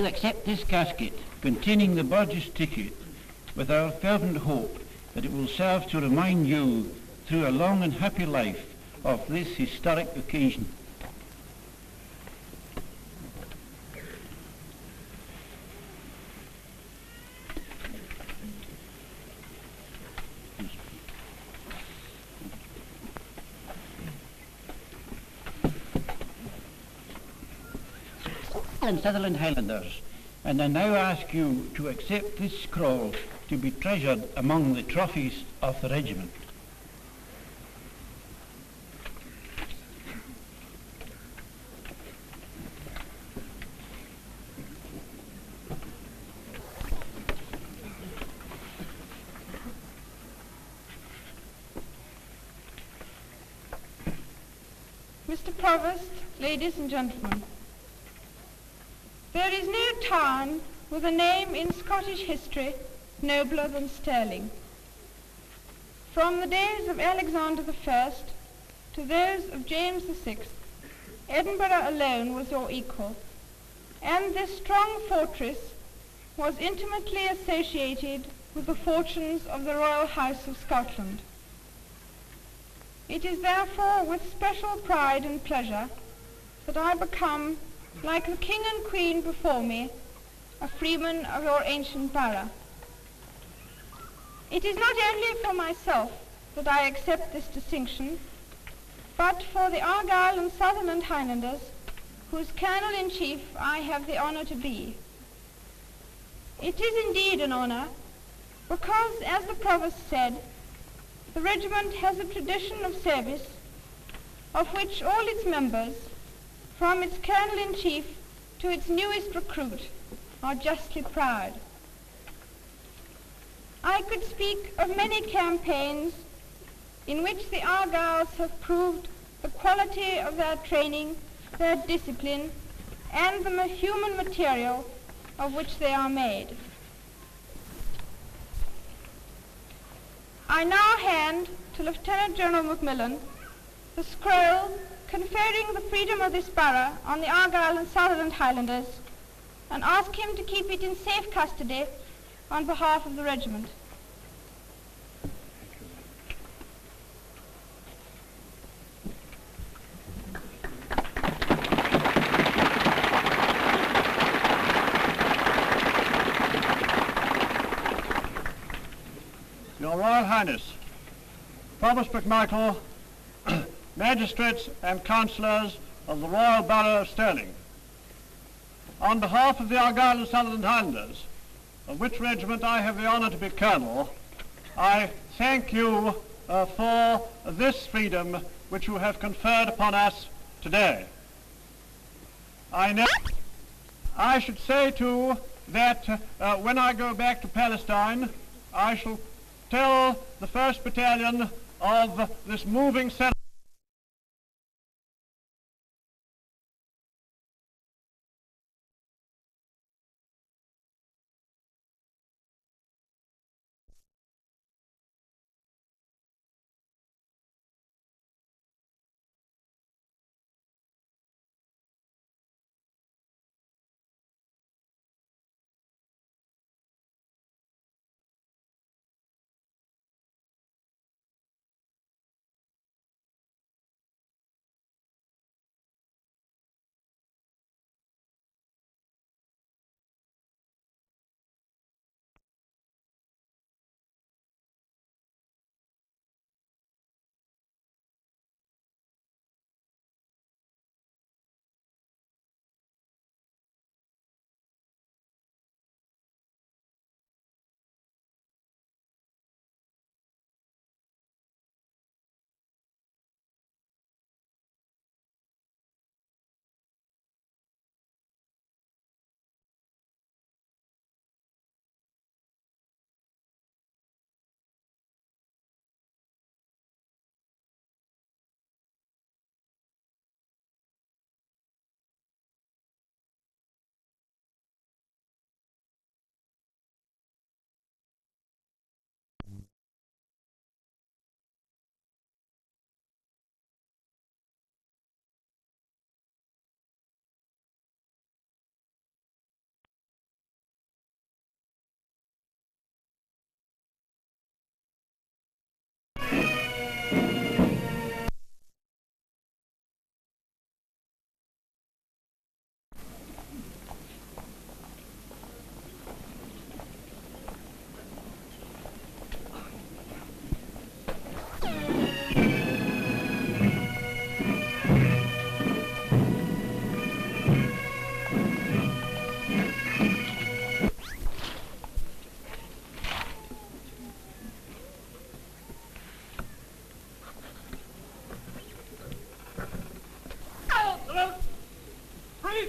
to accept this casket containing the Burgess ticket with our fervent hope that it will serve to remind you through a long and happy life of this historic occasion. And Sutherland Highlanders, and I now ask you to accept this scroll to be treasured among the trophies of the regiment. Mr. Provost, ladies and gentlemen, there is no town with a name in Scottish history nobler than Stirling. From the days of Alexander I to those of James VI, Edinburgh alone was your equal, and this strong fortress was intimately associated with the fortunes of the Royal House of Scotland. It is therefore with special pride and pleasure that I become, like the King and Queen before me, a freeman of your ancient burgh. It is not only for myself that I accept this distinction, but for the Argyll and Sutherland Highlanders, whose Colonel-in-Chief I have the honor to be. It is indeed an honor, because, as the Provost said, the regiment has a tradition of service of which all its members, from its Colonel-in-Chief to its newest recruit, are justly proud. I could speak of many campaigns in which the Argylls have proved the quality of their training, their discipline, and the human material of which they are made. I now hand to Lieutenant General MacMillan the scroll conferring the freedom of this burgh on the Argyll and Sutherland Highlanders and ask him to keep it in safe custody on behalf of the regiment. Your Royal Highness, Provost McMichael, magistrates and councillors of the Royal Burgh of Stirling, on behalf of the Argyll and Sutherland Highlanders, of which regiment I have the honour to be colonel, I thank you uh, for this freedom which you have conferred upon us today. I know I should say too that uh, when I go back to Palestine, I shall tell the 1st Battalion of this moving center.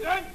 Present!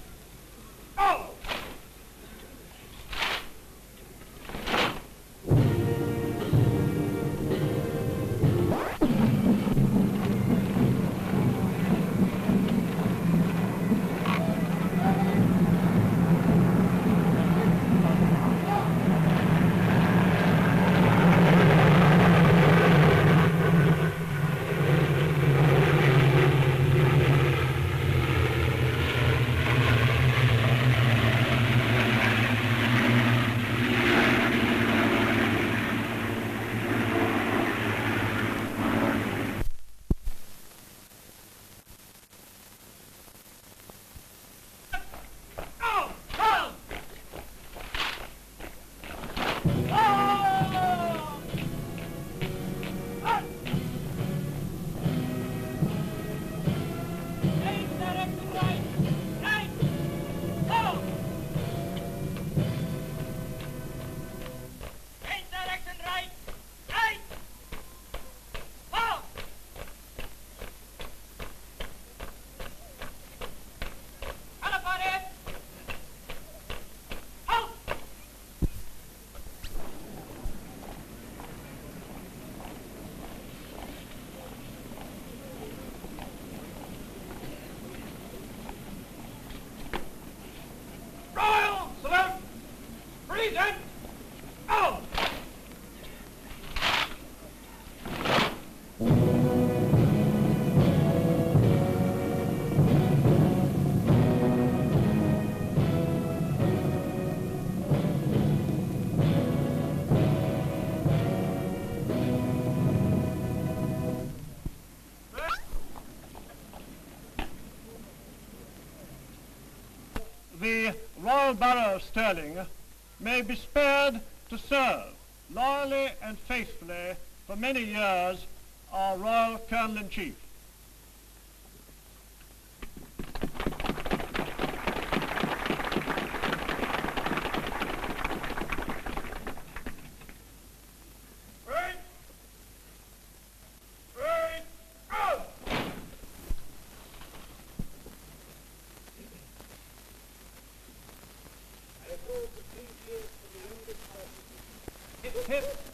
Royal Burgh of Stirling may be spared to serve loyally and faithfully for many years our Royal Colonel-in-Chief. Hip, hip.